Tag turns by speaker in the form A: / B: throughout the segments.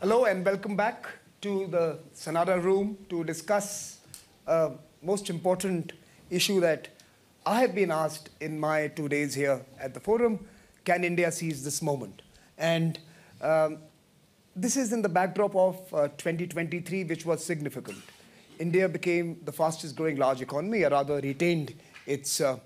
A: Hello and welcome back to the Sanada room to discuss a most important issue that I have been asked in my two days here at the forum. Can India seize this moment? And um, this is in the backdrop of uh, 2023, which was significant. India became the fastest growing large economy, or rather retained its, uh,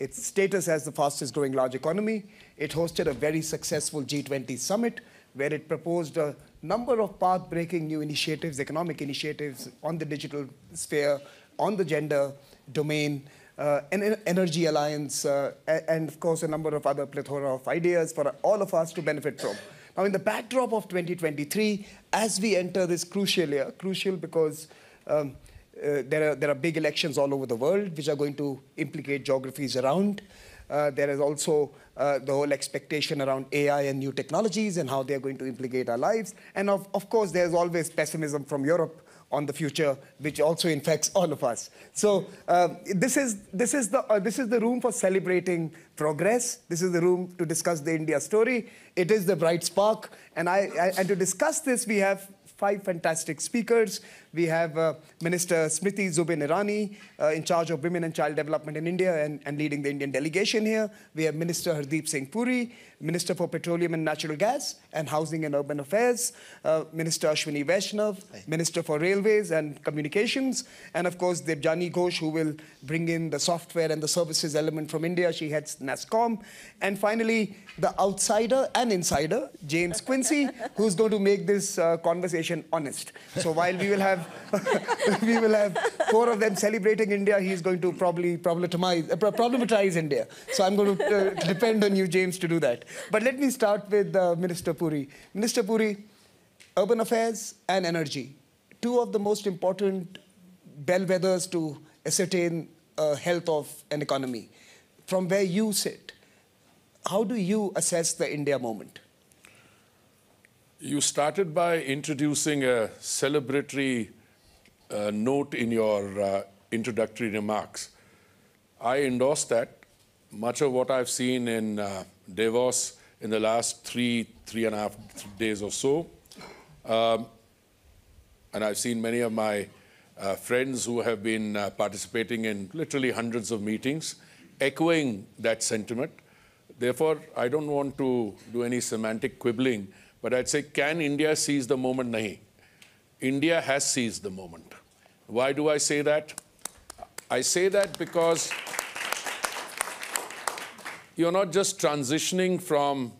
A: its status as the fastest growing large economy. It hosted a very successful G20 summit where it proposed a number of path-breaking new initiatives, economic initiatives on the digital sphere, on the gender domain, uh, an energy alliance, uh, and of course a number of other plethora of ideas for all of us to benefit from. Now, in the backdrop of 2023, as we enter this crucial year, crucial because um, uh, there, are, there are big elections all over the world which are going to implicate geographies around. Uh, there is also uh, the whole expectation around AI and new technologies and how they are going to implicate our lives. And of, of course, there's always pessimism from Europe on the future, which also infects all of us. So uh, this is this is the uh, this is the room for celebrating progress. This is the room to discuss the India story. It is the bright spark, and I, I and to discuss this, we have five fantastic speakers. We have uh, Minister Smriti Zubin Irani, uh, in charge of women and child development in India and, and leading the Indian delegation here. We have Minister Hardeep Singh Puri, Minister for Petroleum and Natural Gas and Housing and Urban Affairs, uh, Minister Ashwini Vaishnav, Minister for Railways and Communications, and of course Debjani Ghosh, who will bring in the software and the services element from India. She heads NASSCOM. And finally, the outsider and insider, James Quincey, who's going to make this uh, conversation honest. So while we will have we will have four of them celebrating India, he's going to probably problematize, uh, problematize India. So I'm going to uh, depend on you, James, to do that. But let me start with uh, Minister Puri. Minister Puri, urban affairs and energy, two of the most important bellwethers to ascertain uh, health of an economy. From where you sit, how do you assess the India moment?
B: You started by introducing a celebratory uh, note in your uh, introductory remarks. I endorse that. Much of what I've seen in uh, Davos in the last three, three and a half days or so. Um, and I've seen many of my uh, friends who have been uh, participating in literally hundreds of meetings, echoing that sentiment. Therefore, I don't want to do any semantic quibbling, but I'd say, can India seize the moment? Nahi. India has seized the moment. Why do I say that? I say that because you're not just transitioning from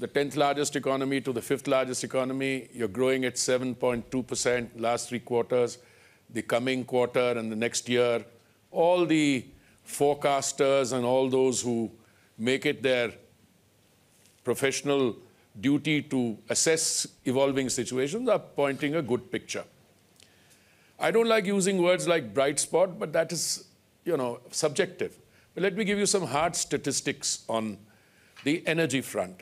B: the 10th largest economy to the 5th largest economy. You're growing at 7.2% last three quarters, the coming quarter and the next year. All the forecasters and all those who make it their professional duty to assess evolving situations are pointing a good picture. I don't like using words like bright spot, but that is, you know, subjective. But let me give you some hard statistics on the energy front.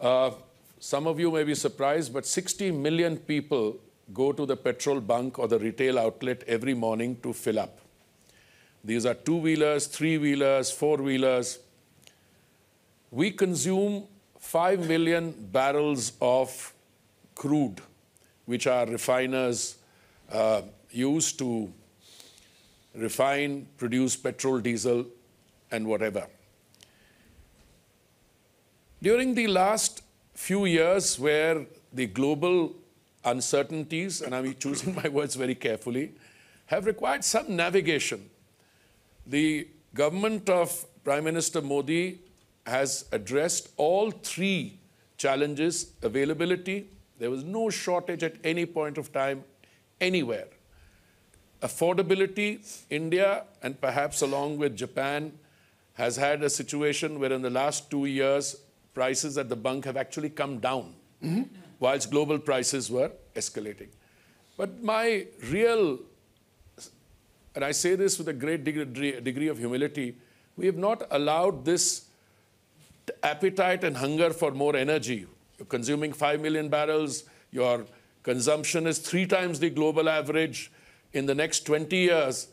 B: Uh, some of you may be surprised, but 60 million people go to the petrol bunk or the retail outlet every morning to fill up. These are two-wheelers, three-wheelers, four-wheelers. We consume 5 million barrels of crude, which our refiners uh, use to refine, produce petrol, diesel, and whatever. During the last few years, where the global uncertainties, and I'm choosing my words very carefully, have required some navigation, the government of Prime Minister Modi has addressed all three challenges availability, there was no shortage at any point of time, anywhere affordability, India, and perhaps along with Japan, has had a situation where in the last two years, prices at the bunk have actually come down, mm-hmm. whilst global prices were escalating. But my real, and I say this with a great degree, degree of humility, we have not allowed this appetite and hunger for more energy. You're consuming 5 million barrels, your consumption is three times the global average in the next 20 years,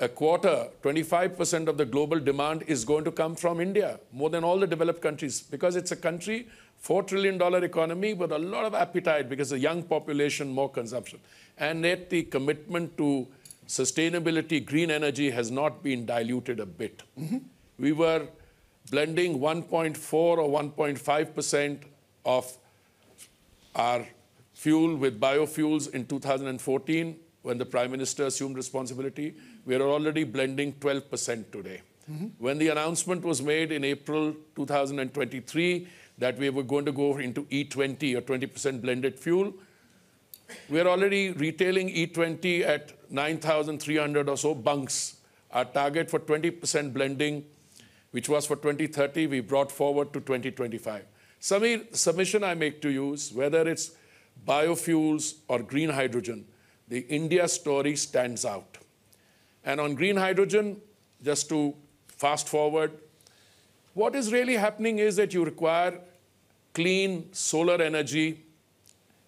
B: a quarter, 25% of the global demand is going to come from India, more than all the developed countries, because it's a country $4 trillion economy with a lot of appetite because a young population, more consumption. And yet the commitment to sustainability, green energy has not been diluted a bit. Mm-hmm. We were blending 1.4 or 1.5% of our fuel with biofuels in 2014 when the Prime Minister assumed responsibility. We are already blending 12% today. Mm-hmm. When the announcement was made in April 2023 that we were going to go into E20 or 20% blended fuel, we are already retailing E20 at 9,300 or so bunks. Our target for 20% blending, which was for 2030, we brought forward to 2025. Samir, submission I make to you is whether it's biofuels or green hydrogen, the India story stands out. And on green hydrogen, just to fast forward, what is really happening is that you require clean solar energy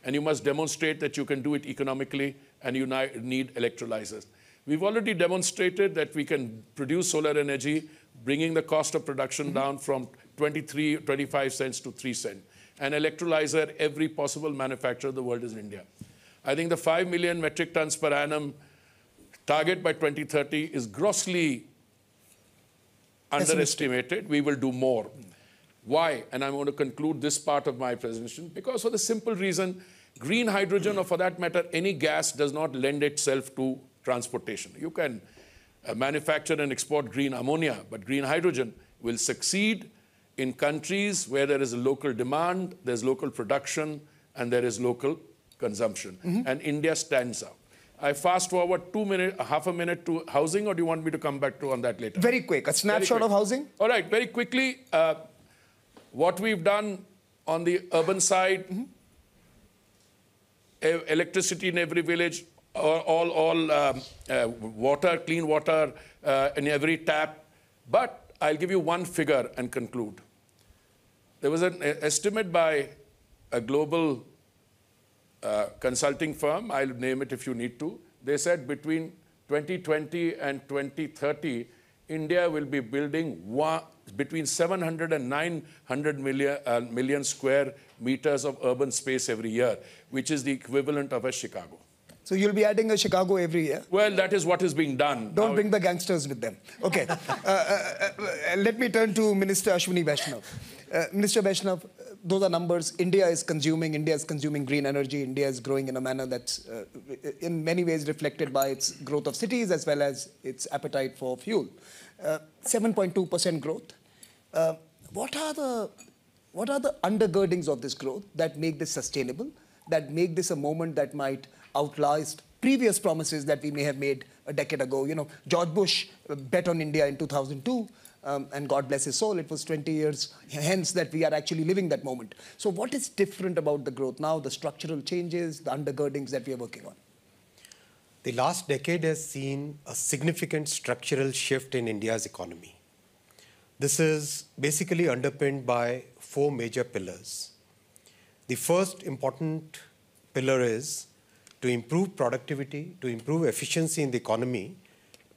B: and you must demonstrate that you can do it economically and you need electrolyzers. We've already demonstrated that we can produce solar energy, bringing the cost of production mm-hmm. down from 23, 25 cents to 3 cents. An electrolyzer, every possible manufacturer of the world is in India. I think the 5 million metric tons per annum target by 2030 is grossly underestimated. We will do more. Why? And I'm going to conclude this part of my presentation because for the simple reason, green hydrogen, or for that matter, any gas does not lend itself to transportation. You can manufacture and export green ammonia, but green hydrogen will succeed in countries where there is a local demand, there's local production, and there is local consumption. Mm -hmm. And India stands out. I fast forward two minutes, half a minute to housing, or do you want me to come back to on that later?
A: Very quick, a snapshot quick. of housing.
B: All right, very quickly. Uh, what we've done on the urban side, mm -hmm. electricity in every village, all, all um, uh, water, clean water uh, in every tap. But I'll give you one figure and conclude. There was an estimate by a global uh, consulting firm, I'll name it if you need to. They said between 2020 and 2030, India will be building one, between 700 and 900 million, uh, million square meters of urban space every year, which is the equivalent of a Chicago.
A: So you'll be adding a Chicago every year?
B: Well, that is what is being done.
A: Don't now bring the gangsters with them. Okay. uh, uh, uh, let me turn to Minister Ashwini Vaishnaw. Uh, Minister Vaishnaw, those are numbers. India is consuming, India is consuming green energy. India is growing in a manner that's uh, in many ways reflected by its growth of cities as well as its appetite for fuel. 7.2% uh, growth. what are the what are the undergirdings of this growth that make this sustainable, that make this a moment that might outlast previous promises that we may have made a decade ago. You know, George Bush bet on India in 2002. Um, and God bless his soul, it was 20 years hence that we are actually living that moment. So, what is different about the growth now, the structural changes, the undergirdings that we are working on?
C: The last decade has seen a significant structural shift in India's economy. This is basically underpinned by four major pillars. The first important pillar is to improve productivity, to improve efficiency in the economy,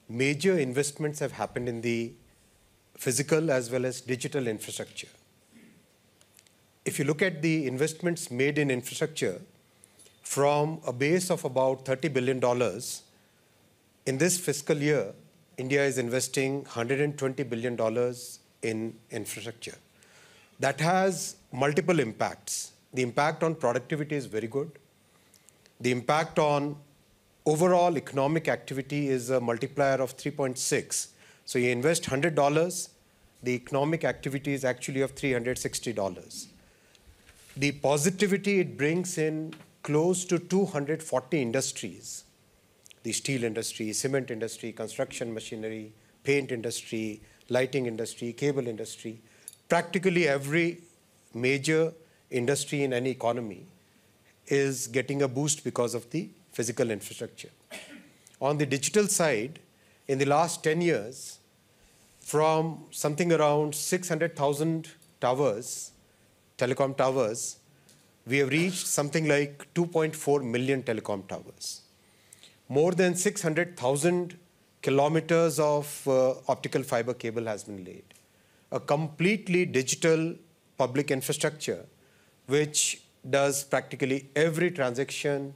C: major investments have happened in the physical as well as digital infrastructure. If you look at the investments made in infrastructure, from a base of about $30 billion, in this fiscal year, India is investing $120 billion in infrastructure. That has multiple impacts. The impact on productivity is very good the impact on overall economic activity is a multiplier of 3.6. So you invest $100, the economic activity is actually of $360. The positivity it brings in close to 240 industries the steel industry, cement industry, construction machinery, paint industry, lighting industry, cable industry, practically every major industry in any economy is getting a boost because of the physical infrastructure. On the digital side, in the last 10 years, from something around 600,000 towers, telecom towers, we have reached something like 2.4 million telecom towers. More than 600,000 kilometers of uh, optical fiber cable has been laid. A completely digital public infrastructure which does practically every transaction,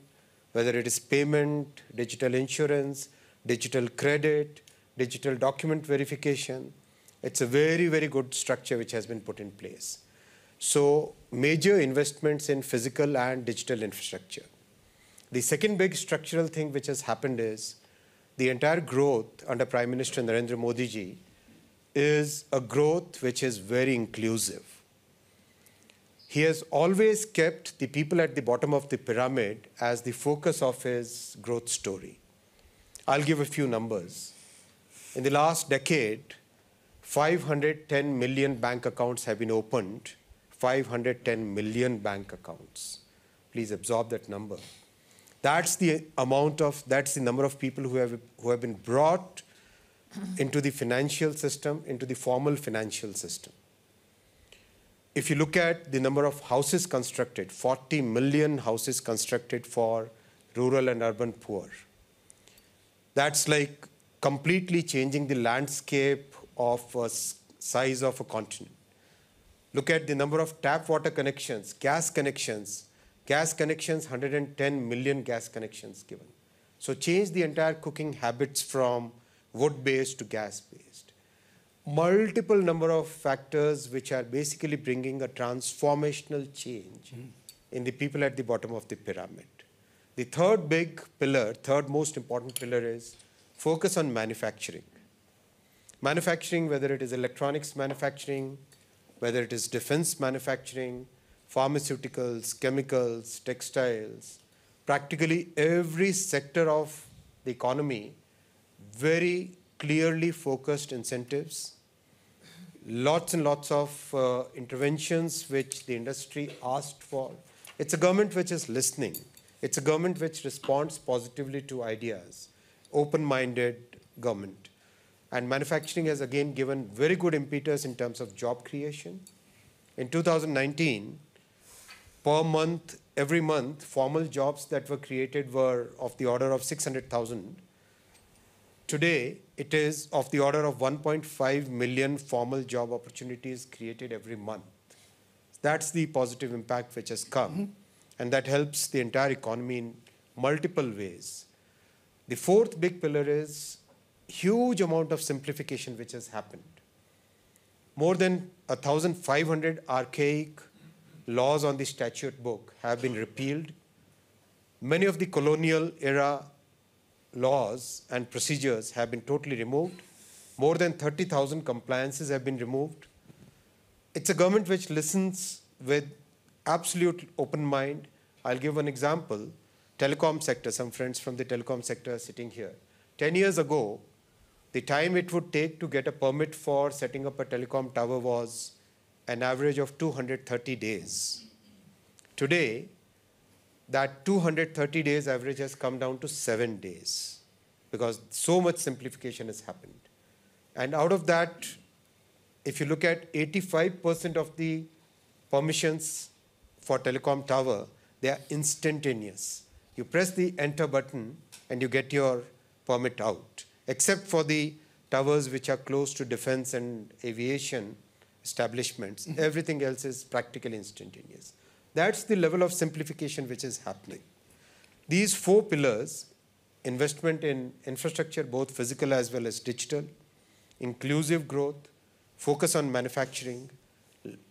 C: whether it is payment, digital insurance, digital credit, digital document verification. It's a very, very good structure which has been put in place. So, major investments in physical and digital infrastructure. The second big structural thing which has happened is the entire growth under Prime Minister Narendra Modi ji is a growth which is very inclusive. He has always kept the people at the bottom of the pyramid as the focus of his growth story. I'll give a few numbers. In the last decade, 510 million bank accounts have been opened. 510 million bank accounts. Please absorb that number. That's the amount of, that's the number of people who have, who have been brought into the financial system, into the formal financial system. If you look at the number of houses constructed, 40 million houses constructed for rural and urban poor. That's like completely changing the landscape of a size of a continent. Look at the number of tap water connections, gas connections, gas connections, 110 million gas connections given. So change the entire cooking habits from wood-based to gas-based. Multiple number of factors which are basically bringing a transformational change mm. in the people at the bottom of the pyramid. The third big pillar, third most important pillar is focus on manufacturing. Manufacturing, whether it is electronics manufacturing, whether it is defense manufacturing, pharmaceuticals, chemicals, textiles, practically every sector of the economy very clearly focused incentives, lots and lots of uh, interventions which the industry asked for. It's a government which is listening. It's a government which responds positively to ideas, open-minded government. And manufacturing has again given very good impetus in terms of job creation. In 2019, per month, every month, formal jobs that were created were of the order of 600,000 Today, it is of the order of 1.5 million formal job opportunities created every month. That's the positive impact which has come, mm -hmm. and that helps the entire economy in multiple ways. The fourth big pillar is huge amount of simplification which has happened. More than 1,500 archaic laws on the statute book have been repealed. Many of the colonial era laws and procedures have been totally removed. More than 30,000 compliances have been removed. It's a government which listens with absolute open mind. I'll give an example. Telecom sector, some friends from the telecom sector are sitting here. 10 years ago, the time it would take to get a permit for setting up a telecom tower was an average of 230 days. Today, that 230 days average has come down to seven days because so much simplification has happened. And out of that, if you look at 85% of the permissions for telecom tower, they are instantaneous. You press the enter button and you get your permit out, except for the towers which are close to defense and aviation establishments. Mm -hmm. Everything else is practically instantaneous. That's the level of simplification which is happening. These four pillars investment in infrastructure, both physical as well as digital, inclusive growth, focus on manufacturing,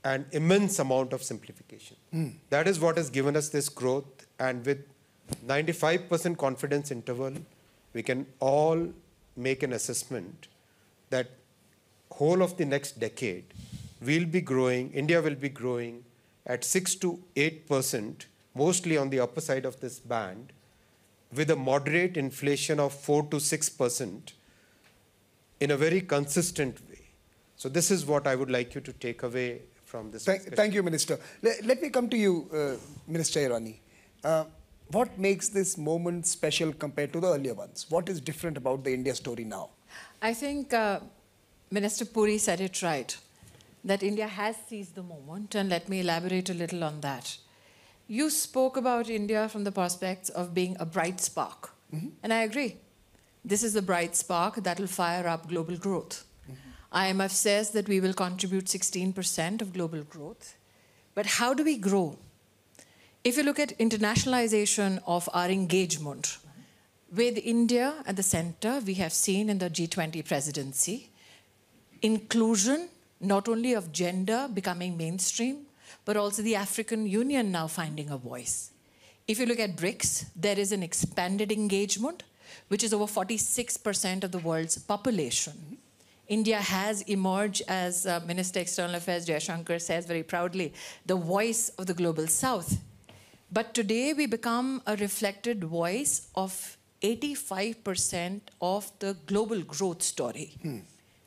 C: and immense amount of simplification. Mm. That is what has given us this growth, and with 95% confidence interval, we can all make an assessment that whole of the next decade will be growing, India will be growing at 6 to 8%, mostly on the upper side of this band, with a moderate inflation of 4 to 6% in a very consistent way. So this is what I would like you to take away from this.
A: Thank, thank you, Minister. Let, let, me come to you, uh, Minister Irani. Uh, what makes this moment special compared to the earlier ones? What is different about the India story now?
D: I think uh, Minister Puri said it right that India has seized the moment, and let me elaborate a little on that. You spoke about India from the prospects of being a bright spark, mm -hmm. and I agree. This is a bright spark that will fire up global growth. Mm -hmm. IMF says that we will contribute 16% of global growth. But how do we grow? if you look at internationalization of our engagement, with India at the center, we have seen in the G20 presidency inclusion not only of gender becoming mainstream, but also the African Union now finding a voice. If you look at BRICS, there is an expanded engagement, which is over 46% of the world's population. India has emerged, as uh, Minister External Affairs Jaishankar says very proudly, the voice of the global south. But today we become a reflected voice of 85% of the global growth story.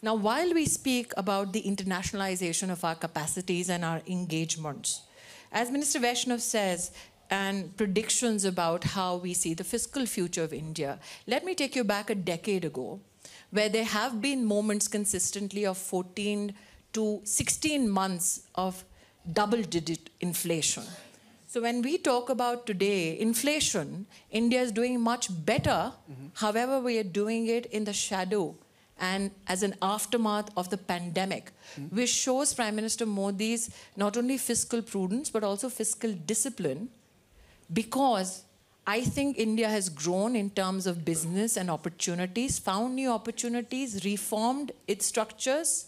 D: Now, while we speak about the internationalization of our capacities and our engagements, as Minister Vaishnav says, and predictions about how we see the fiscal future of India, let me take you back a decade ago, where there have been moments consistently of 14 to 16 months of double digit inflation. So when we talk about today inflation, India is doing much better. Mm-hmm. However, we are doing it in the shadow and as an aftermath of the pandemic, hmm. which shows Prime Minister Modi's not only fiscal prudence but also fiscal discipline, because I think India has grown in terms of business and opportunities, found new opportunities, reformed its structures.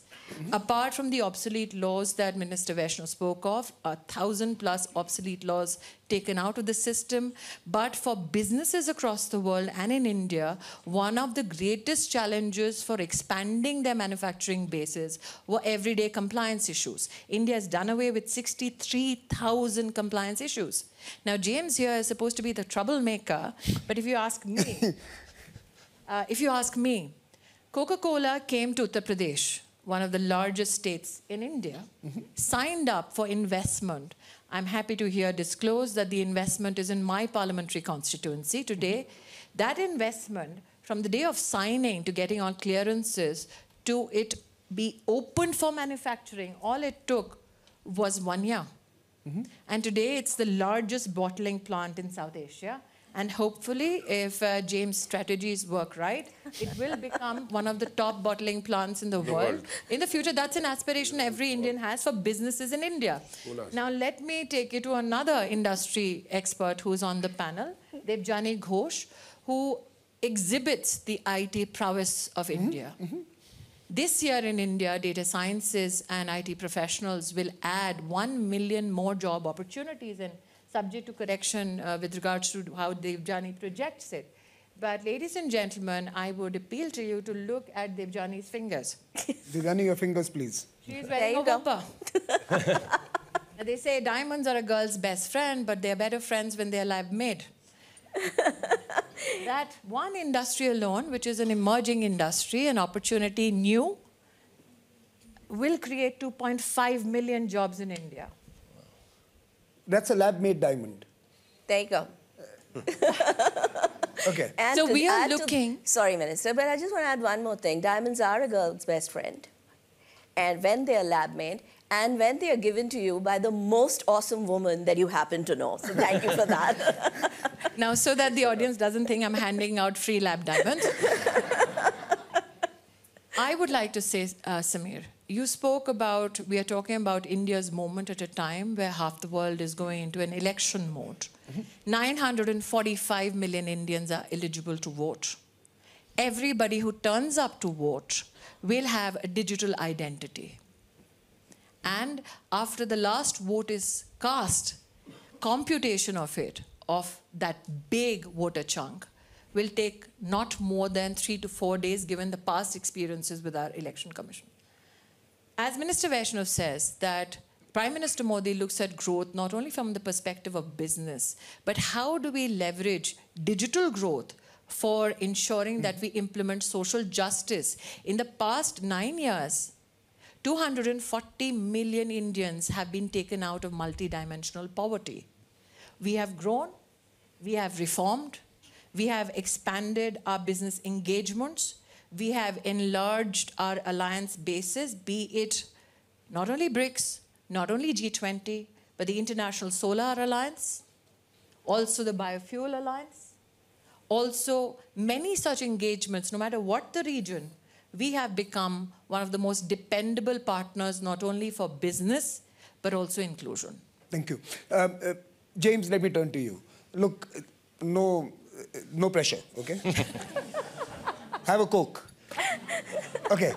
D: Apart from the obsolete laws that Minister Vaishnav spoke of, a thousand plus obsolete laws taken out of the system. But for businesses across the world and in India, one of the greatest challenges for expanding their manufacturing bases were everyday compliance issues. India has done away with 63,000 compliance issues. Now, James here is supposed to be the troublemaker, but if you ask me, uh, if you ask me, Coca-Cola came to Uttar Pradesh, one of the largest states in India, signed up for investment. I'm happy to hear disclose that the investment is in my parliamentary constituency today. That investment, from the day of signing to getting all clearances to it be open for manufacturing, all it took was one year. And today it's the largest bottling plant in South Asia. And hopefully, if uh, James' strategies work right, it will become one of the top bottling plants in the, world.
B: world.
D: In the future, that's an aspiration every Indian has for businesses in India. Now, let me take you to another industry expert who's on the panel, Debjani Ghosh, who exhibits the IT prowess of India. This year in India, data sciences and IT professionals will add 1 million more job opportunities and subject to correction uh, with regards to how Debjani projects it. But ladies and gentlemen, I would appeal to you to look at Debjani's fingers.
A: Debjani, your fingers, please.
D: She is
E: There
D: wearing a
E: go.
D: they say diamonds are a girl's best friend, but they're better friends when they're lab made. that one industry alone, which is an emerging industry, an opportunity new, will create 2.5 million jobs in India.
A: That's a lab-made diamond.
E: There you go.
A: Okay.
E: And
D: So we are
E: add to-
D: looking-
E: sorry, Minister, but I just want to add one more thing. Diamonds are a girl's best friend. And when they are lab made, and when they are given to you by the most awesome woman that you happen to know. So thank you for that.
D: Now, so that the audience doesn't think I'm handing out free lab diamonds, I would like to say, uh, Samir, you spoke about, we are talking about India's moment at a time where half the world is going into an election mode. 945 million Indians are eligible to vote. Everybody who turns up to vote will have a digital identity. And after the last vote is cast, computation of it, of that big voter chunk, will take not more than three to four days given the past experiences with our election commission. As Minister Vaishnav says, that Prime Minister Modi looks at growth not only from the perspective of business, but how do we leverage digital growth for ensuring that we implement social justice? In the past nine years, 240 million Indians have been taken out of multidimensional poverty. We have grown, we have reformed, we have expanded our business engagements, we have enlarged our alliance bases, be it not only BRICS, not only G20, but the International Solar Alliance, also the Biofuel Alliance, also many such engagements, no matter what the region, we have become one of the most dependable partners, not only for business, but also inclusion.
A: Thank you. Um, uh, James, let me turn to you. Look, no, no pressure, okay? Have a Coke. Okay.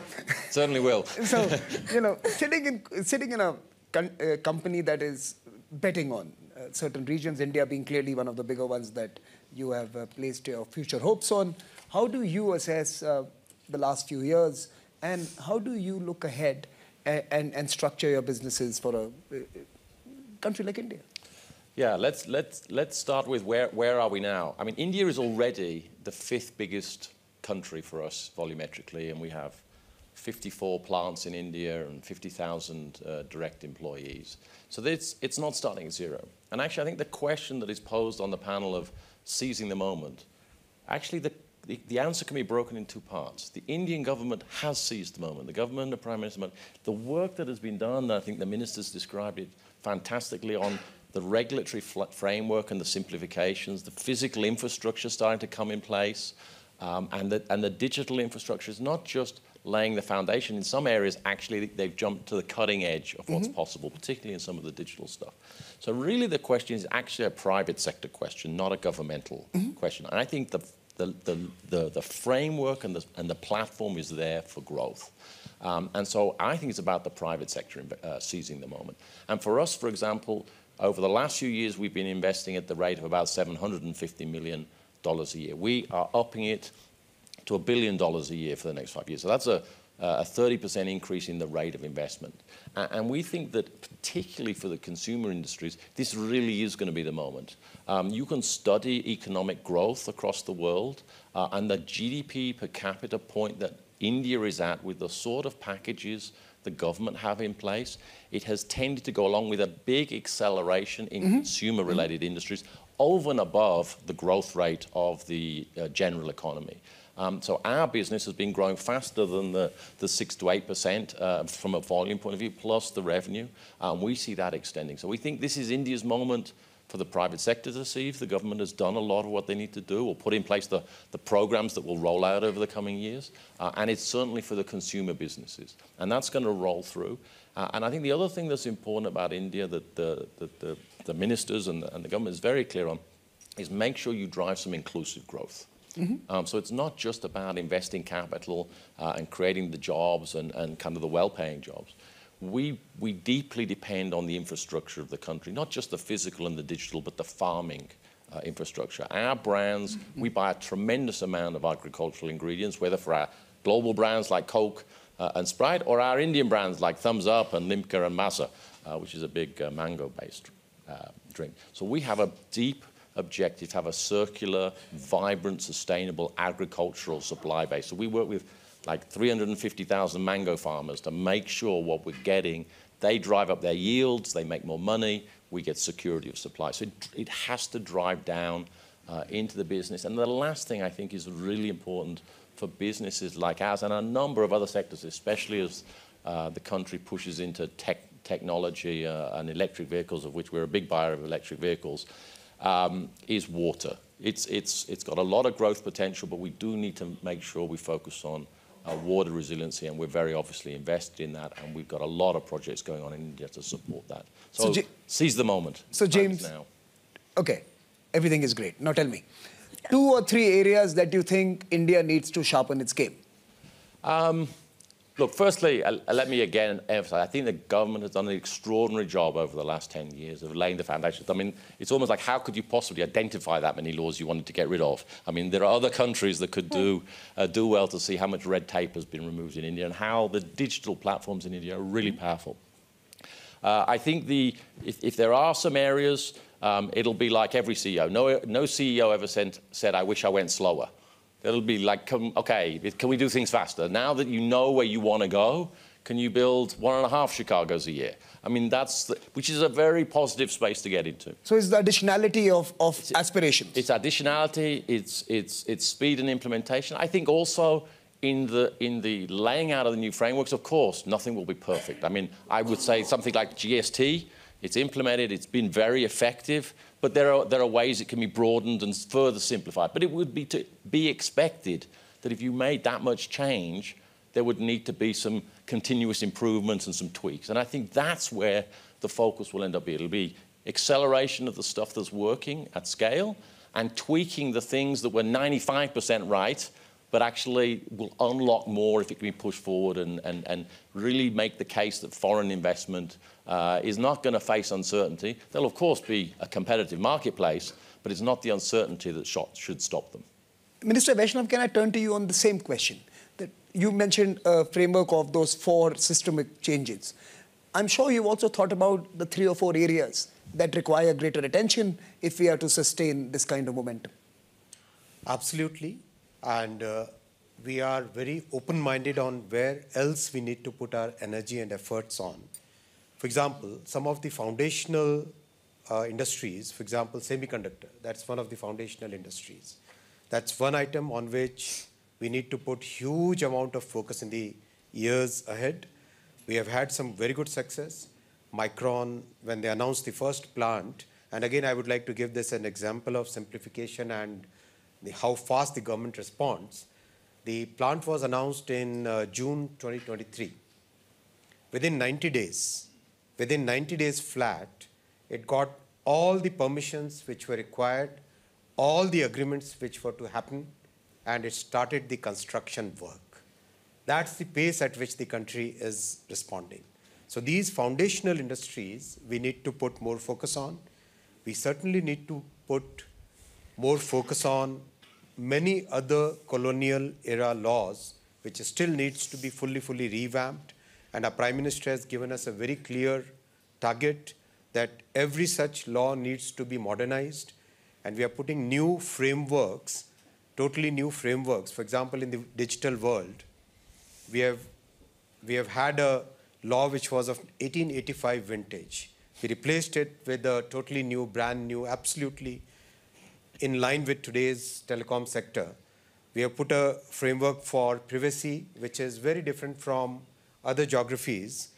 F: Certainly will.
A: So, you know, sitting in, sitting in a uh, company that is betting on uh, certain regions, India being clearly one of the bigger ones that you have uh, placed your future hopes on, how do you assess uh, the last few years and how do you look ahead and, and, and structure your businesses for a uh, country like India?
F: Yeah, let's, let's, let's start with where, where are we now? I mean, India is already the fifth biggest country for us volumetrically, and we have 54 plants in India and 50,000 uh, direct employees. So it's, it's not starting at zero. And actually, I think the question that is posed on the panel of seizing the moment, actually, the, the, the answer can be broken in two parts. The Indian government has seized the moment. The government, the Prime Minister, the work that has been done, I think the ministers described it fantastically on the regulatory framework and the simplifications, the physical infrastructure starting to come in place, um, and, the, and the digital infrastructure is not just laying the foundation. In some areas, actually, they've jumped to the cutting edge of what's mm-hmm. possible, particularly in some of the digital stuff. So, really, the question is actually a private sector question, not a governmental mm-hmm. question. And I think the, the, the, the, the framework and the, and the platform is there for growth. Um, and so I think it's about the private sector uh, seizing the moment. And for us, for example, over the last few years, we've been investing at the rate of about 750 million dollars a year. We are upping it to a billion dollars a year for the next five years. So that's a, a 30% increase in the rate of investment. And we think that particularly for the consumer industries, this really is going to be the moment. Um, you can study economic growth across the world uh, and the GDP per capita point that India is at with the sort of packages the government have in place, it has tended to go along with a big acceleration in mm-hmm. consumer related mm-hmm. industries over and above the growth rate of the uh, general economy. Um, so our business has been growing faster than the, the 6 to 8% uh, from a volume point of view, plus the revenue. Um, we see that extending. So we think this is India's moment for the private sector to see if the government has done a lot of what they need to do or put in place the, the programs that will roll out over the coming years. Uh, and it's certainly for the consumer businesses. And that's going to roll through. Uh, and I think the other thing that's important about India that the, the, the, the ministers and the, and the government is very clear on is make sure you drive some inclusive growth. Mm-hmm. Um, so it's not just about investing capital uh, and creating the jobs and, and kind of the well-paying jobs we, we deeply depend on the infrastructure of the country, not just the physical and the digital, but the farming uh, infrastructure. Our brands, mm-hmm. we buy a tremendous amount of agricultural ingredients, whether for our global brands like Coke uh, and Sprite, or our Indian brands like Thums Up and Limca and Maaza, uh, which is a big uh, mango-based uh, drink. So we have a deep objective to have a circular, vibrant, sustainable agricultural supply base. So we work with like 350,000 mango farmers to make sure what we're getting, they drive up their yields, they make more money, we get security of supply. So it, it has to drive down uh, into the business. And the last thing I think is really important for businesses like ours and a number of other sectors, especially as uh, the country pushes into tech, technology uh, and electric vehicles, of which we're a big buyer of electric vehicles, um, is water. It's, it's, it's got a lot of growth potential, but we do need to make sure we focus on uh, water resiliency, and we're very obviously invested in that, and we've got a lot of projects going on in India to support that. So, so seize the moment.
A: So James, now. okay, everything is great. Now tell me, two or three areas that you think India needs to sharpen its game. Um,
F: Look, firstly, uh, let me again emphasize, I think the government has done an extraordinary job over the last 10 years of laying the foundations. I mean, it's almost like how could you possibly identify that many laws you wanted to get rid of? I mean, there are other countries that could do, uh, do well to see how much red tape has been removed in India and how the digital platforms in India are really powerful. Uh, I think the, if, if, there are some areas, um, it'll be like every CEO. No, no CEO ever sent, said, I wish I went slower. It'll be like, okay, can we do things faster? Now that you know where you want to go, can you build one and a half Chicagos a year? I mean, that's the, which is a very positive space to get into.
A: So it's the additionality of, of it's, aspirations.
F: It's additionality, it's, it's, it's speed and implementation. I think also in the, in the laying out of the new frameworks, of course, nothing will be perfect. I mean, I would say something like GST, it's implemented, it's been very effective, but there are, there are ways it can be broadened and further simplified. But it would be to be expected that if you made that much change, there would need to be some continuous improvements and some tweaks. And I think that's where the focus will end up being. It'll be acceleration of the stuff that's working at scale, and tweaking the things that were 95% right, but actually will unlock more if it can be pushed forward and, and, and really make the case that foreign investment uh, is not going to face uncertainty. There'll, of course, be a competitive marketplace, but it's not the uncertainty that should stop them.
A: Minister Vaishnav, can I turn to you on the same question? That you mentioned a framework of those four systemic changes. I'm sure you've also thought about the three or four areas that require greater attention if we are to sustain this kind of momentum.
C: Absolutely. And uh, we are very open minded on where else we need to put our energy and efforts on. For example, some of the foundational uh, industries, for example, semiconductor, that's one of the foundational industries. That's one item on which we need to put huge amount of focus in the years ahead. We have had some very good success. Micron, when they announced the first plant, and again, I would like to give this an example of simplification and the, how fast the government responds. The plant was announced in uh, June 2023. Within 90 days, within 90 days flat, it got all the permissions which were required, all the agreements which were to happen, and it started the construction work. That's the pace at which the country is responding. So these foundational industries we need to put more focus on. We certainly need to put more focus on many other colonial era laws which still needs to be fully fully revamped. And our prime minister has given us a very clear target that every such law needs to be modernized. And we are putting new frameworks totally new frameworks. For example in the digital world we have we have had a law which was of 1885 vintage. We replaced it with a totally new, brand new, absolutely in line with today's telecom sector. We have put a framework for privacy, which is very different from other geographies,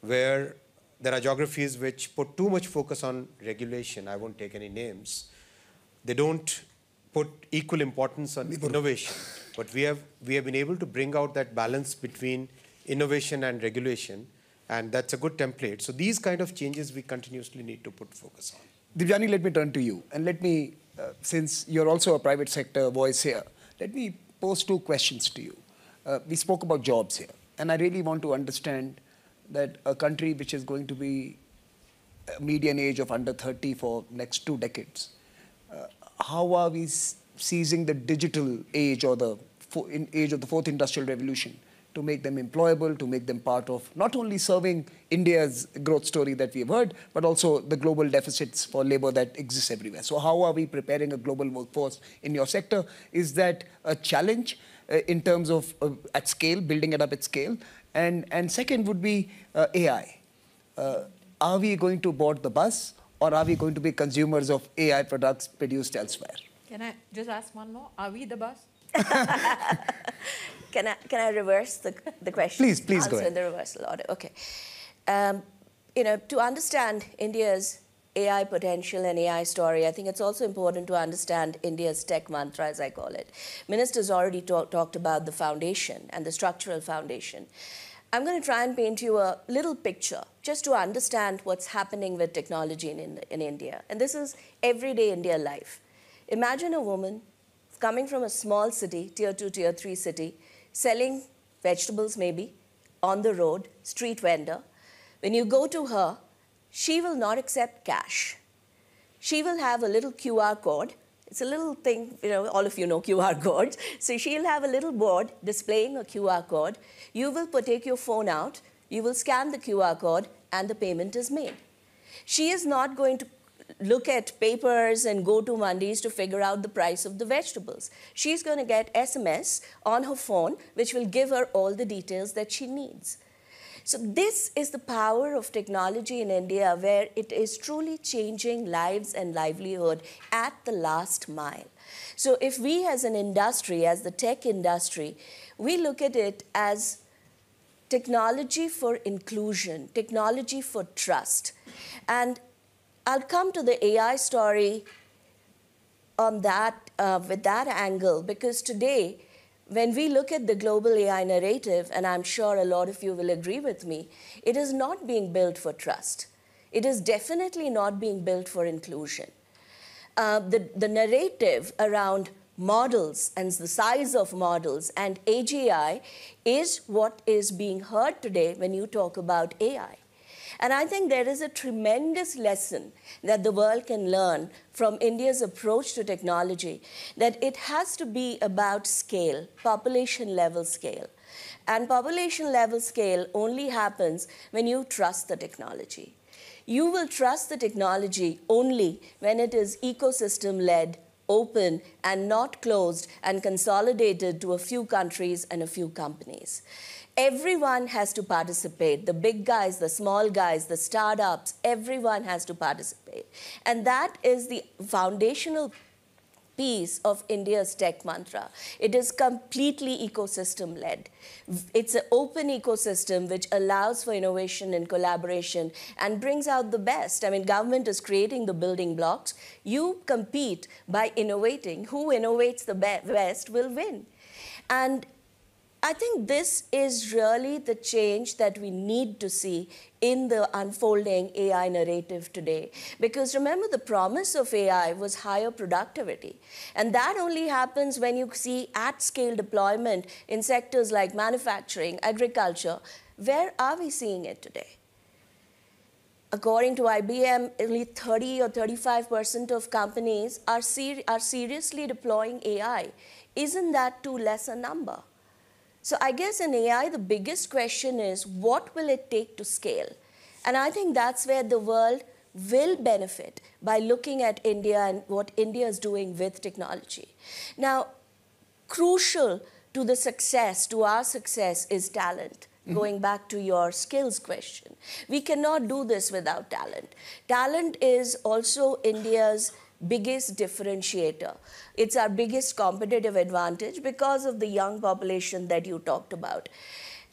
C: where there are geographies which put too much focus on regulation. I won't take any names. They don't put equal importance on innovation. But we have, we have been able to bring out that balance between innovation and regulation, and that's a good template. So these kind of changes we continuously need to put focus on.
A: Debjani, let me turn to you, and let me, since you're also a private sector voice here, let me pose two questions to you. Uh, we spoke about jobs here, and I really want to understand that a country which is going to be a median age of under 30 for next two decades, uh, how are we seizing the digital age or the in age of the fourth industrial revolution to make them employable, to make them part of not only serving India's growth story that we've heard, but also the global deficits for labor that exists everywhere. So how are we preparing a global workforce in your sector? Is that a challenge uh, in terms of uh, at scale, building it up at scale? And, and second would be uh, AI. Uh, are we going to board the bus or are we going to be consumers of AI products produced elsewhere?
D: Can I just ask one more? Are we the bus?
E: can I can I reverse the the question?
A: Please, please
E: Answer
A: go ahead.
E: in the reversal order. Okay. Um, you know, to understand India's AI potential and AI story, I think it's also important to understand India's tech mantra, as I call it. Minister's already talk, talked about the foundation and the structural foundation. I'm going to try and paint you a little picture just to understand what's happening with technology in, in India. And this is everyday India life. Imagine a woman coming from a small city, tier two, tier three city, selling vegetables maybe on the road, street vendor. When you go to her, she will not accept cash. She will have a little QR code. It's a little thing, you know, all of you know QR codes. So she'll have a little board displaying a QR code. You will put, take your phone out, you will scan the QR code, and the payment is made. She is not going to look at papers and go to mandis to figure out the price of the vegetables. She's going to get SMS on her phone, which will give her all the details that she needs. So, this is the power of technology in India, where it is truly changing lives and livelihood at the last mile. So, if we as an industry, as the tech industry, we look at it as technology for inclusion, technology for trust. And I'll come to the AI story on that, uh, with that angle, because today, when we look at the global AI narrative, and I'm sure a lot of you will agree with me, it is not being built for trust. it is definitely not being built for inclusion. Uh, the, the narrative around models and the size of models and AGI is what is being heard today when you talk about AI. And I think there is a tremendous lesson that the world can learn from India's approach to technology that it has to be about scale, population level scale. And population level scale only happens when you trust the technology. You will trust the technology only when it is ecosystem led, open, and not closed and consolidated to a few countries and a few companies. Everyone has to participate the big guys, the small guys, the startups, everyone has to participate. And that is the foundational piece of India's tech mantra. It is completely ecosystem led. It's an open ecosystem which allows for innovation and collaboration and brings out the best. I mean, government is creating the building blocks. You compete by innovating. Who innovates the best will win. And I think this is really the change that we need to see in the unfolding AI narrative today. Because remember, the promise of AI was higher productivity. And that only happens when you see at scale deployment in sectors like manufacturing, agriculture. Where are we seeing it today? According to IBM, only 30 or 35% of companies are, ser are seriously deploying AI. Isn't that too less a number? So I guess in AI, the biggest question is what will it take to scale? And I think that's where the world will benefit by looking at India and what India is doing with technology. Now, crucial to the success, to our success, is talent. Mm-hmm. Going back to your skills question, we cannot do this without talent. Talent is also India's biggest differentiator. It's our biggest competitive advantage because of the young population that you talked about.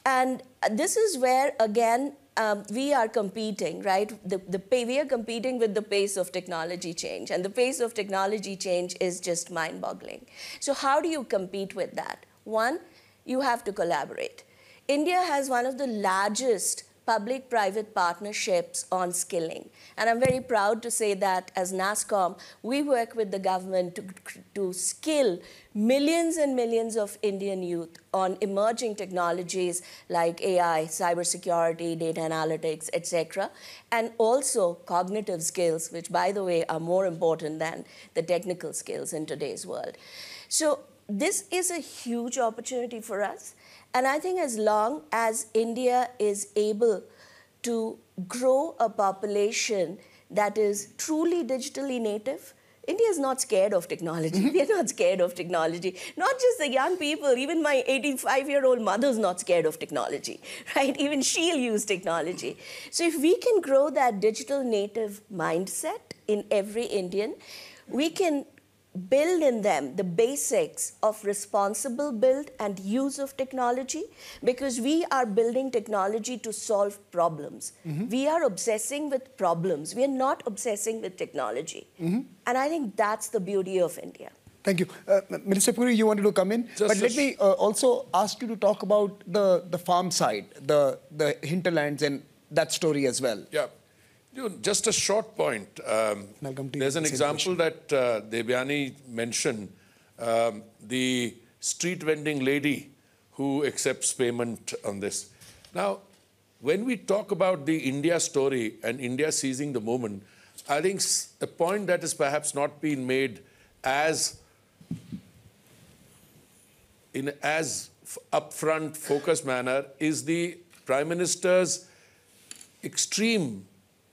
E: And this is where, again, um, we are competing, right? The, the we are competing with the pace of technology change, and the pace of technology change is just mind boggling. So, how do you compete with that? One, you have to collaborate. India has one of the largest public private partnerships on skilling. And I'm very proud to say that as NASSCOM, we work with the government to, to skill millions and millions of Indian youth on emerging technologies like AI, cybersecurity, data analytics, etc., and also cognitive skills, which, by the way, are more important than the technical skills in today's world. So this is a huge opportunity for us. And I think as long as India is able to grow a population that is truly digitally native, India is not scared of technology. Mm-hmm. We are not scared of technology. Not just the young people, even my 85 year old mother is not scared of technology, right? Even she'll use technology. So, if we can grow that digital native mindset in every Indian, we can build in them the basics of responsible build and use of technology because we are building technology to solve problems. Mm-hmm. We are obsessing with problems. We are not obsessing with technology. Mm-hmm. And I think that's the beauty of India.
A: Thank you. Uh, Minister Puri, you wanted to come in. Just but let me uh, also ask you to talk about the, the farm side, the, the hinterlands and that story as well.
B: Yeah. Just a short point. Um, there's an example that uh, Debjani mentioned, um, the street vending lady who accepts payment on this. Now, when we talk about the India story and India seizing the moment, I think a point that has perhaps not been made as in as upfront focused manner is the Prime Minister's extreme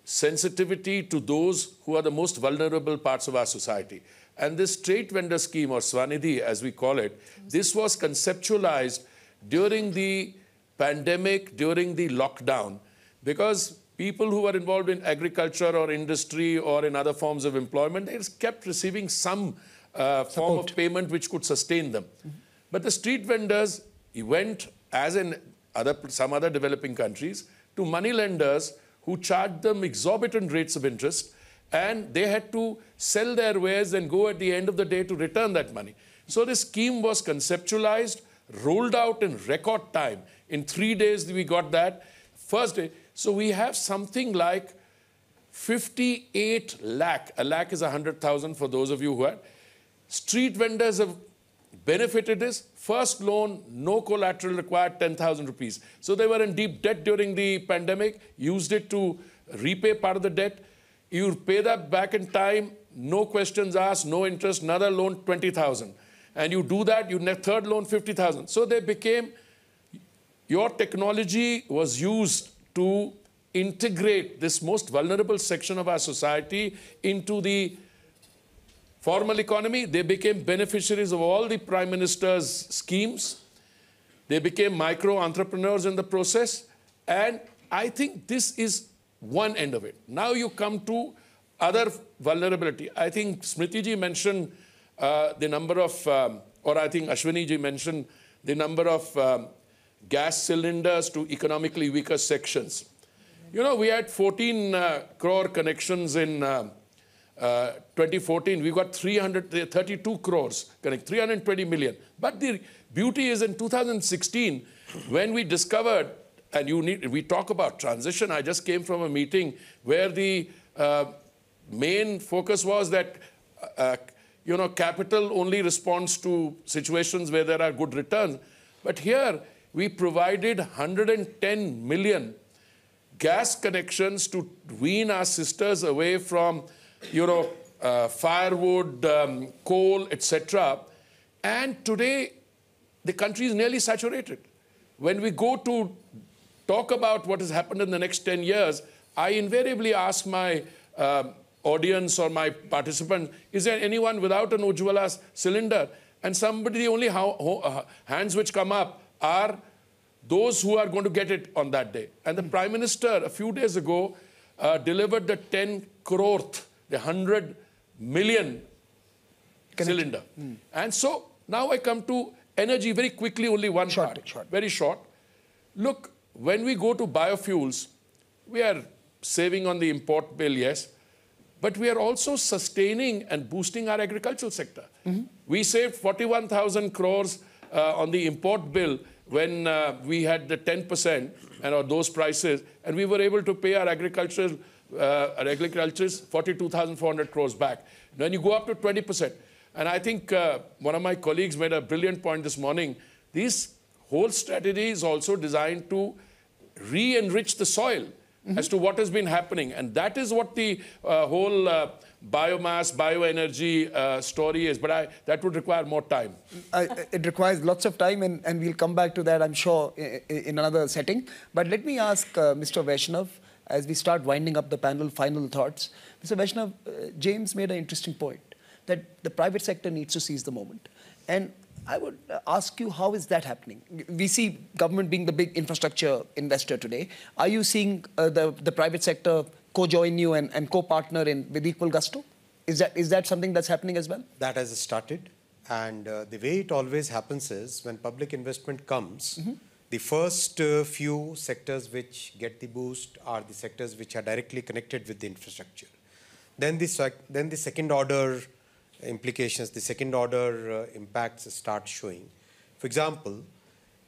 B: sensitivity to those who are the most vulnerable parts of our society. And this street vendor scheme, or Swanidhi as we call it, this was conceptualized during the pandemic, during the lockdown, because people who were involved in agriculture or industry or in other forms of employment, they kept receiving some uh, form of payment which could sustain them. Mm -hmm. But the street vendors went, as in other, some other developing countries, to money lenders who charged them exorbitant rates of interest, and they had to sell their wares and go at the end of the day to return that money. So this scheme was conceptualized, rolled out in record time. In three days, we got that first day. So we have something like 58 lakh, a lakh is 100,000 for those of you who are. Street vendors have benefited this. First loan, no collateral required, 10,000 rupees. So they were in deep debt during the pandemic, used it to repay part of the debt. You pay that back in time, no questions asked, no interest, another loan, 20,000. And you do that, you third loan, 50,000. So they became, your technology was used to integrate this most vulnerable section of our society into the formal economy. They became beneficiaries of all the prime minister's schemes. They became micro entrepreneurs in the process. And I think this is one end of it. Now you come to other vulnerability. I think Smriti ji mentioned uh, the number of, um, or I think Ashwini ji mentioned the number of um, gas cylinders to economically weaker sections. You know, we had 14 uh, crore connections in uh, uh, 2014. We got 332 crores, connect 320 million. But the beauty is in 2016, when we discovered, and you need, we talk about transition. I just came from a meeting where the uh, main focus was that uh, you know, capital only responds to situations where there are good returns. But here, we provided 110 million gas connections to wean our sisters away from, you know, uh, firewood, um, coal, etc. And today, the country is nearly saturated. When we go to talk about what has happened in the next 10 years, I invariably ask my uh, audience or my participants, is there anyone without an Ujjwala cylinder? And somebody, the only uh, hands which come up are those who are going to get it on that day. And the. Prime Minister, a few days ago, uh, delivered the 10 crore, the 100 million cylinder. Mm. And so now I come to energy very quickly, only one short, part, short. very short. Look, when we go to biofuels, we are saving on the import bill, yes, but we are also sustaining and boosting our agricultural sector. Mm -hmm. We saved 41,000 crores uh, on the import bill when uh, we had the 10% and or those prices, and we were able to pay our agricultural uh, agriculturists 42,400 crores back. When you go up to 20%, and I think uh, one of my colleagues made a brilliant point this morning, this whole strategy is also designed to re-enrich the soil mm -hmm. as to what has been happening. And that is what the uh, whole uh, biomass, bioenergy uh, story is. But I, that would require more time.
A: it requires lots of time, and, and we'll come back to that, I'm sure, in, in another setting. But let me ask uh, Mr. Vaishnav, as we start winding up the panel, final thoughts. Mr. Vaishnav, uh, James made an interesting point that the private sector needs to seize the moment. And I would ask you, how is that happening? We see government being the big infrastructure investor today. Are you seeing uh, the, the private sector co-join you and, and co-partner in with equal gusto? Is that, is that something that's happening as well?
C: That has started. And uh, the way it always happens is when public investment comes, mm -hmm. The first uh, few sectors which get the boost are the sectors which are directly connected with the infrastructure. Then the, then the second order implications, the second order uh, impacts start showing. For example,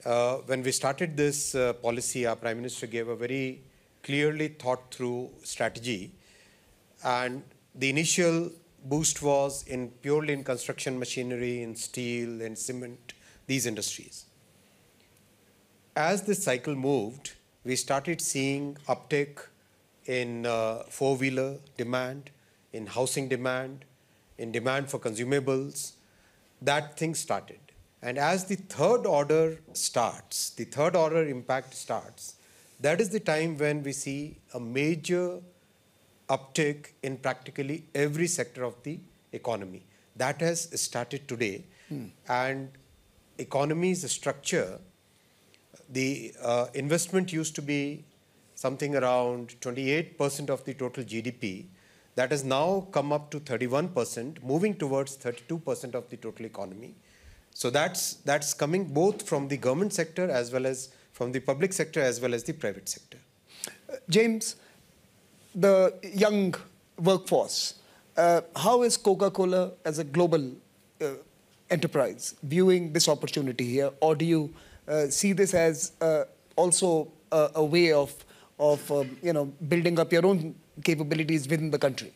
C: uh, when we started this uh, policy, our Prime Minister gave a very clearly thought through strategy. And the initial boost was in purely in construction machinery, in steel, in cement, these industries. As this cycle moved, we started seeing uptake in uh, four-wheeler demand, in housing demand, in demand for consumables, that thing started. And as the third order starts, the third order impact starts, that is the time when we see a major uptick in practically every sector of the economy. That has started today. Hmm. And economy's structure, the uh, investment used to be something around 28% of the total GDP that has now come up to 31%, moving towards 32% of the total economy. So that's, that's coming both from the government sector as well as from the public sector as well as the private sector.
A: Uh, James, the young workforce, uh, how is Coca-Cola as a global uh, enterprise viewing this opportunity here? Or do you see this as uh, also a, a, way of, of um, you know, building up your own capabilities within the country?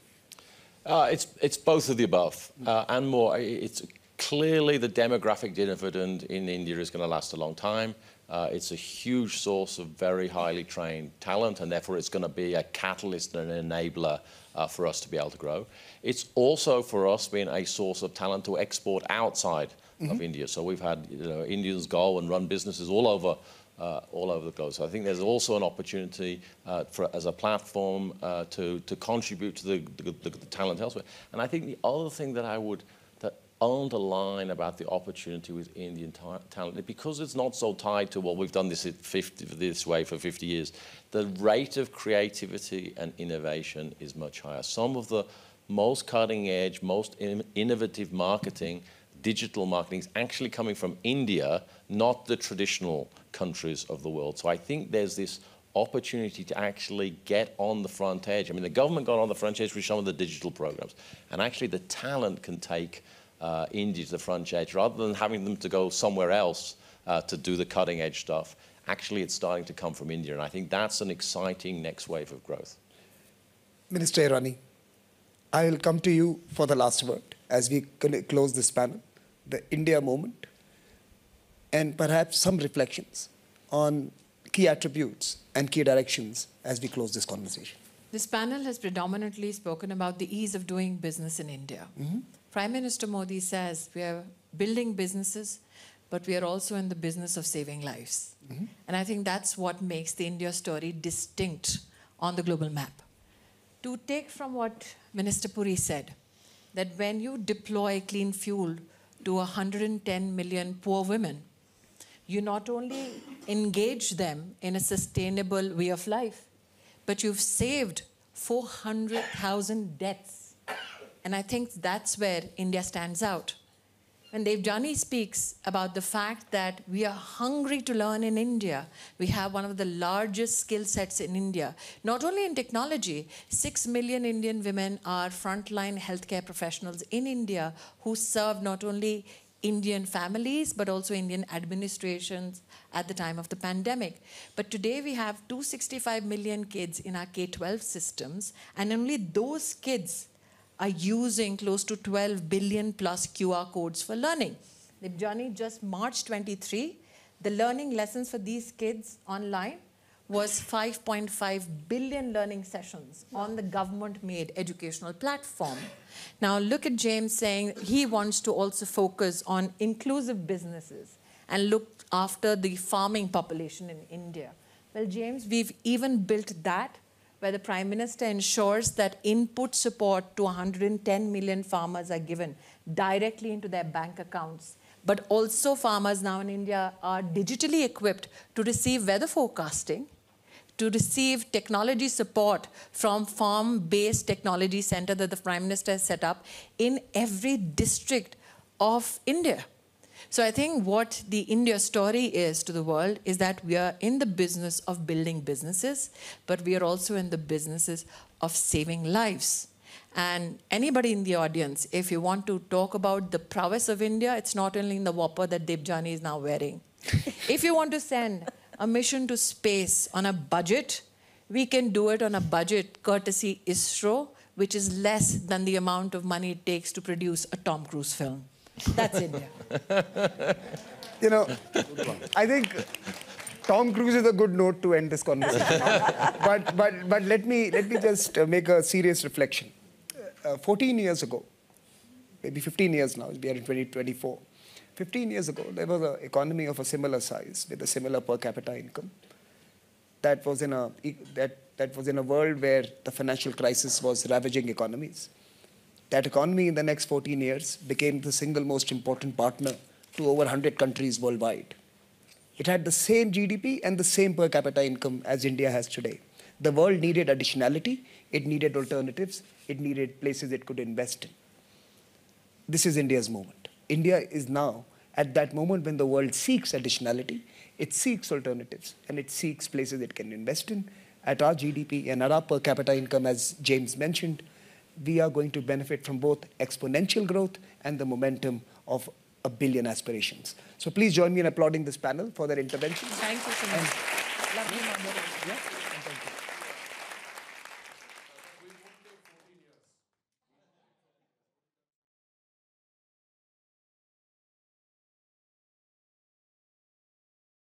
F: Uh, it's, it's both of the above uh, and more. It's clearly the demographic dividend in India is going to last a long time. Uh, it's a huge source of very highly trained talent, and therefore it's going to be a catalyst and an enabler uh, for us to be able to grow. It's also for us being a source of talent to export outside mm -hmm. of India. So we've had you know, Indians go and run businesses all over uh, all over the globe. So I think there's also an opportunity uh, for, as a platform uh, to, to contribute to the, the, the, the, talent elsewhere. And I think the other thing that I would that underline about the opportunity with Indian talent, because it's not so tied to, well, we've done this 50, this way for 50 years, the rate of creativity and innovation is much higher. Some of the most cutting edge, most in innovative marketing digital marketing is actually coming from India, not the traditional countries of the world. So I think there's this opportunity to actually get on the front edge. I mean, the government got on the front edge with some of the digital programs, and actually the talent can take uh, India to the front edge rather than having them to go somewhere else uh, to do the cutting edge stuff. Actually, it's starting to come from India, and I think that's an exciting next wave of growth.
A: Minister Irani, I will come to you for the last word as we close this panel the India moment, and perhaps some reflections on key attributes and key directions as we close this conversation.
D: This panel has predominantly spoken about the ease of doing business in India. Mm -hmm. Prime Minister Modi says we are building businesses, but we are also in the business of saving lives. Mm -hmm. And I think that's what makes the India story distinct on the global map. To take from what Minister Puri said, that when you deploy clean fuel to 110 million poor women. You not only engage them in a sustainable way of life, but you've saved 400,000 deaths. And I think that's where India stands out. When Debjani speaks about the fact that we are hungry to learn in India, we have one of the largest skill sets in India. Not only in technology, 6 million Indian women are frontline healthcare professionals in India who serve not only Indian families, but also Indian administrations at the time of the pandemic. But today we have 265 million kids in our K-12 systems, and only those kids are using close to 12 billion plus QR codes for learning. Debjani, just March 23, the learning lessons for these kids online was 5.5 billion learning sessions on the government-made educational platform. Now look at James saying he wants to also focus on inclusive businesses and look after the farming population in India. Well, James, we've even built that where the Prime Minister ensures that input support to 110 million farmers are given directly into their bank accounts. But also farmers now in India are digitally equipped to receive weather forecasting, to receive technology support from farm-based technology center that the Prime Minister has set up in every district of India. So I think what the India story is to the world is that we are in the business of building businesses, but we are also in the businesses of saving lives. And anybody in the audience, if you want to talk about the prowess of India, it's not only in the whopper that Debjani is now wearing. if you want to send a mission to space on a budget, we can do it on a budget courtesy ISRO, which is less than the amount of money it takes to produce a Tom Cruise film. That's India.
A: you know, I think Tom Cruise is a good note to end this conversation. but, but, but let, me, let me just uh, make a serious reflection. Uh, 14 years ago, maybe 15 years now, we are in 2024. 15 years ago, there was an economy of a similar size with a similar per capita income. That was in a, that, that was in a world where the financial crisis was ravaging economies. That economy in the next 14 years became the single most important partner to over 100 countries worldwide. It had the same GDP and the same per capita income as India has today. The world needed additionality, it needed alternatives, it needed places it could invest in. This is India's moment. India is now at that moment when the world seeks additionality, it seeks alternatives, and it seeks places it can invest in. At our GDP and at our per capita income, as James mentioned, we are going to benefit from both exponential growth and the momentum of a billion aspirations. So please join me in applauding this panel for their intervention.
D: Thank you so much. Lovely